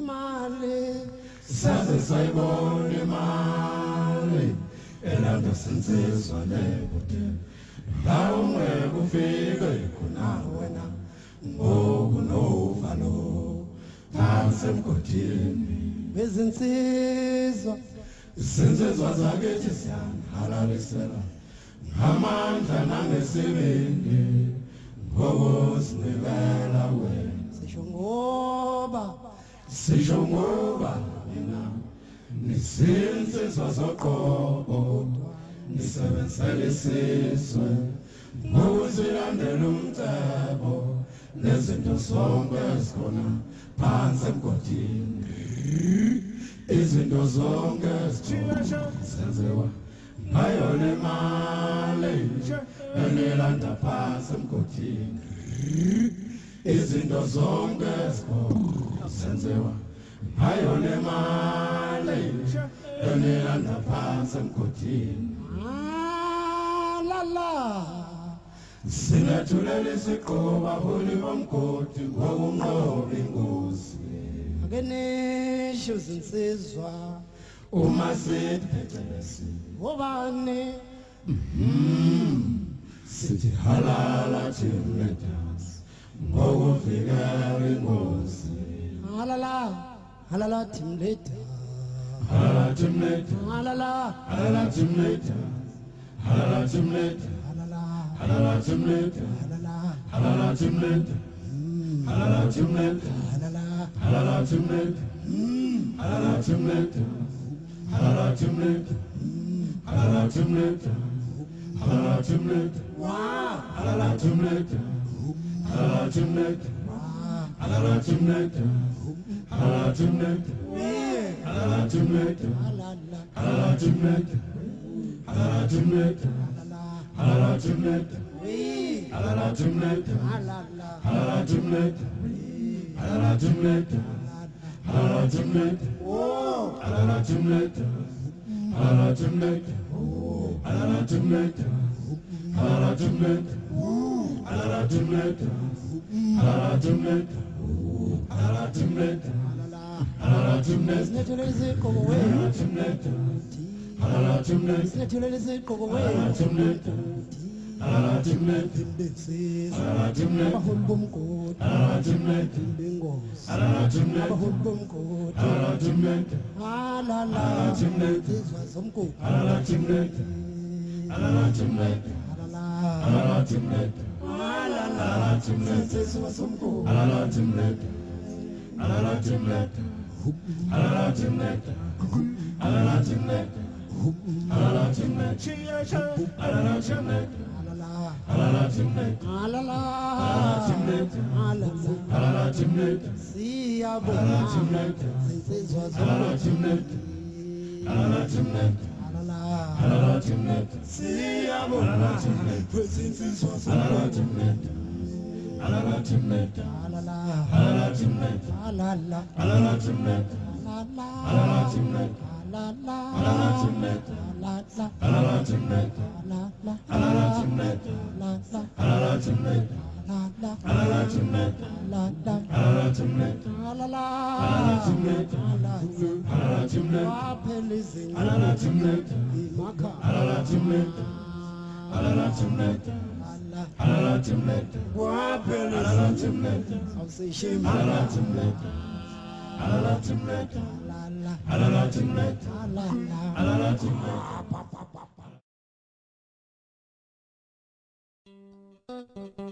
imali saze sayibona imali elanda sinsizwa lekude la ungeke ufike khona wena ngoku novalo phansi emgodini bezinsizwa izinsizwa zakithi siyanhalalisela ngamandla nangesibindi ngokuzinikela wena sisho ngoba sisho ngoba mina nisinsizwa zoqobo nisebenzela isizwe ngokuzilandela umcebo. Nezinto zonke ezikhona phansi emgodini. Izinto zonke zenziwa ngayo le mali enilanda phansi emgodini izinto zonke zenziwa. Ayona imali elilanda phansi emgodini. La sinathulela isiqhuba holi bomgodi ngokunqoba ingozi. Akenisho zinsizwa. Uma siphecelesi wobani hmm. sithi halala thina ngokuvikela ingozi halala halala timleta halala timleta halala halala timleta halala timleta halala halala timleta halala timleta halala timleta halala timleta halala timleta halala timleta halala timleta halala timleta halala timleta halala timleta halala timleta halala timleta yeah halala timleta halala halala timleta halala timleta halala Aratumleta, aratumleta, aratumleta, aratumleta, aratumleta, aratumleta, abaholi bomgodi bengozi abaholi bomgodi alala izwa zomgodi alala timleta halala timleta halala halala timleta halala halala timleta insizwa zomgodi halala timleta halala timleta halala timleta halala timleta halala timleta halala timleta halala halala timleta halala halala timleta halala halala timleta siyabona halala timleta insizwa halala zomgodi timleta halala timleta halala halala timleta siyabona halala timleta insizwa halala timleta halala timleta halala halala timleta halala halala timleta halala halala timleta halala halala timleta halala halala timleta halala halala timleta halala halala timleta halala halala timleta halala Alala Jumlet, Alala Jumlet, Analatimlete. Wapele. Analatimlete. Awusishima. Analatimlete. Analatimlete. Analatimlete. Analatimlete. Thank you.